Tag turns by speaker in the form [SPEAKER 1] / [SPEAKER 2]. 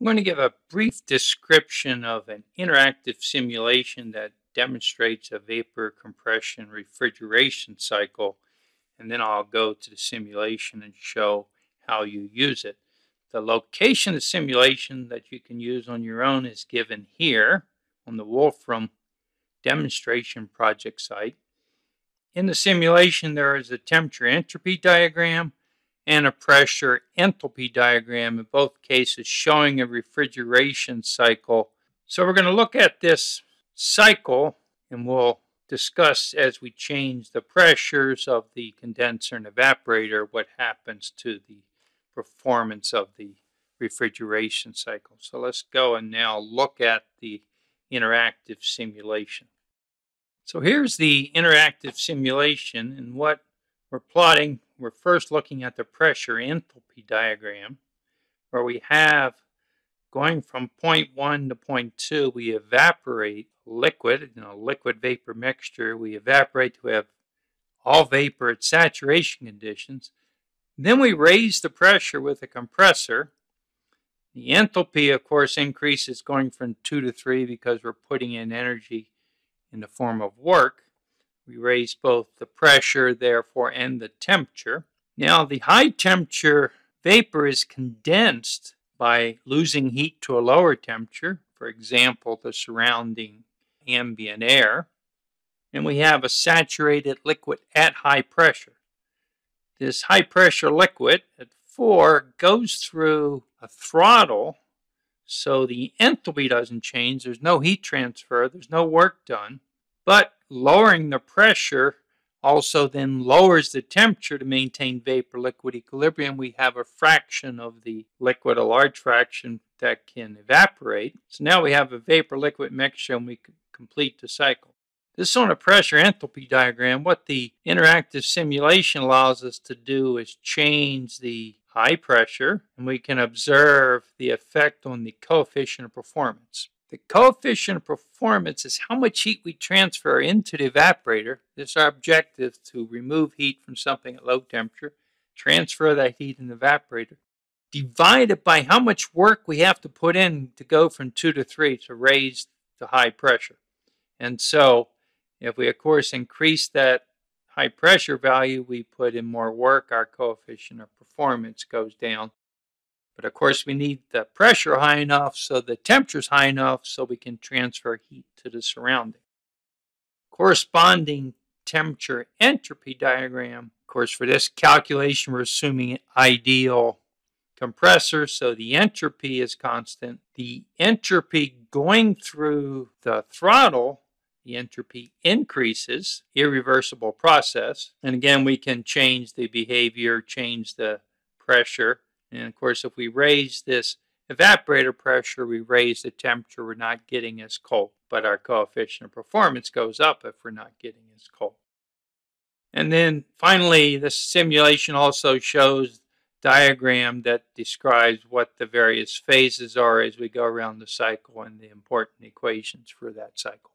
[SPEAKER 1] I'm going to give a brief description of an interactive simulation that demonstrates a vapor compression refrigeration cycle and then I'll go to the simulation and show how you use it. The location of simulation that you can use on your own is given here on the Wolfram demonstration project site. In the simulation there is a temperature entropy diagram and a pressure enthalpy diagram in both cases showing a refrigeration cycle. So we're going to look at this cycle and we'll discuss as we change the pressures of the condenser and evaporator what happens to the performance of the refrigeration cycle. So let's go and now look at the interactive simulation. So here's the interactive simulation and what we're plotting we're first looking at the pressure enthalpy diagram where we have going from point 1 to point 2 we evaporate liquid, you know, liquid vapor mixture. We evaporate to have all vapor at saturation conditions. Then we raise the pressure with a compressor. The enthalpy, of course, increases going from 2 to 3 because we're putting in energy in the form of work. We raise both the pressure, therefore, and the temperature. Now, the high temperature vapor is condensed by losing heat to a lower temperature, for example, the surrounding ambient air. And we have a saturated liquid at high pressure. This high pressure liquid at 4 goes through a throttle so the enthalpy doesn't change. There's no heat transfer. There's no work done. But lowering the pressure also then lowers the temperature to maintain vapor liquid equilibrium. We have a fraction of the liquid, a large fraction that can evaporate. So now we have a vapor liquid mixture and we complete the cycle. This is on a pressure enthalpy diagram. What the interactive simulation allows us to do is change the high pressure and we can observe the effect on the coefficient of performance. The coefficient of performance is how much heat we transfer into the evaporator. This is our objective to remove heat from something at low temperature, transfer that heat in the evaporator, divided by how much work we have to put in to go from 2 to 3 to raise to high pressure. And so if we, of course, increase that high pressure value, we put in more work, our coefficient of performance goes down. But of course, we need the pressure high enough so the temperature is high enough so we can transfer heat to the surrounding. Corresponding temperature entropy diagram. Of course, for this calculation, we're assuming ideal compressor, so the entropy is constant. The entropy going through the throttle, the entropy increases, irreversible process. And again, we can change the behavior, change the pressure, and of course, if we raise this evaporator pressure, we raise the temperature, we're not getting as cold. But our coefficient of performance goes up if we're not getting as cold. And then finally, the simulation also shows diagram that describes what the various phases are as we go around the cycle and the important equations for that cycle.